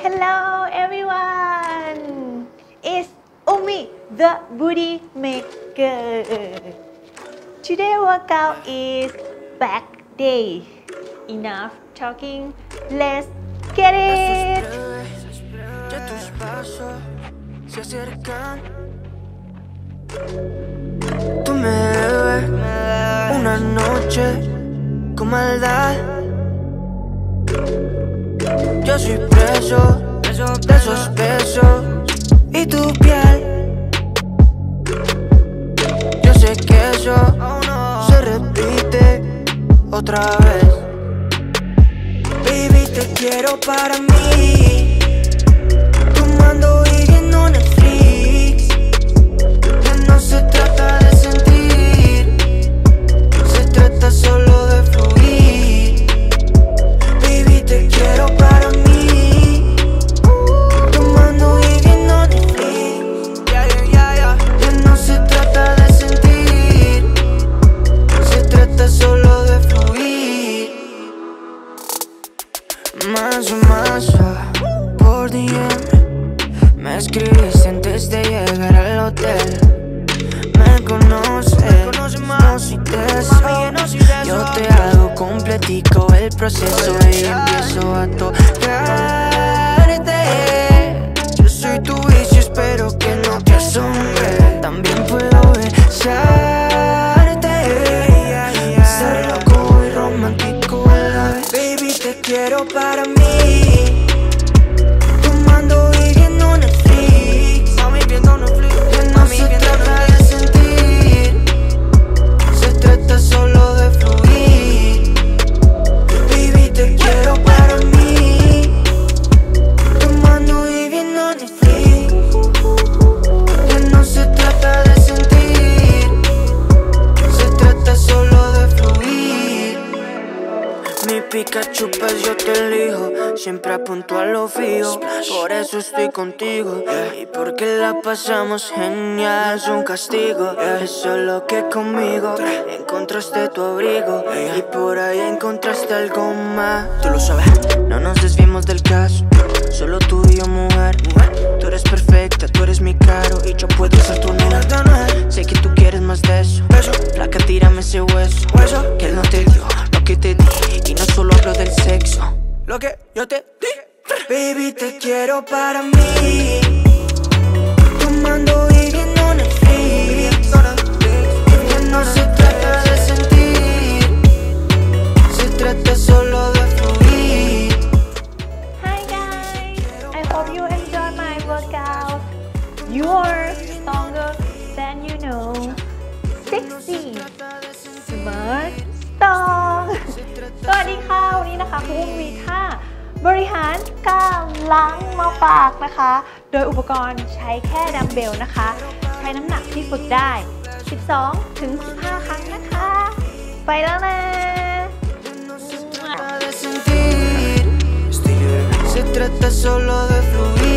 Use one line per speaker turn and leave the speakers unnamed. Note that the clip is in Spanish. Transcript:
Hello everyone! It's Umi, the booty maker. Today workout is back day. Enough talking, let's get it!
Tú me debes una noche con maldad. Yo soy preso de esos besos y tu piel. Yo sé que eso se repite otra vez. Baby, te quiero para mí. Tomando y Por DM Me escribiste antes de llegar al hotel. Me conoces, no soy de Yo te hago completico el proceso Y empiezo a tocarte. Yo soy tu vicio, espero que no te asombre. También puedo besarte. Ser loco y romántico a la vez. Baby, te quiero para mí Pikachu, pues yo te elijo. Siempre apunto a lo fijo. Por eso estoy contigo. Y porque la pasamos genial. Es un castigo. Es solo que conmigo encontraste tu abrigo. Y por ahí encontraste algo más. Tú lo sabes. No nos Lo que yo te di. Baby, te quiero para mí. Tomando y viendo Netflix. Ya no se trata de sentir. Se trata solo de fluir.
Hi guys! I hope you enjoy my workout. You are stronger than you know. Sexy, smart, strong. สวัสดีค่ะ วั นะคะคุณอุ้มมีท่าบริหารกล้ามหลังมาฝากนะคะ โดยอุปกรณ์ใช้แค่ดัมเบลนะคะ ใช้น้ำหนักที่ฝึกได้ 12 ถึง 15 ครั้งนะคะ ไปแล้วนะ
Se trata solo de fluir.